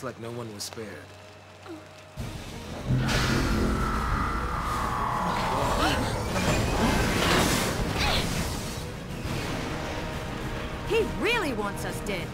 Looks like no one was spared. He really wants us dead.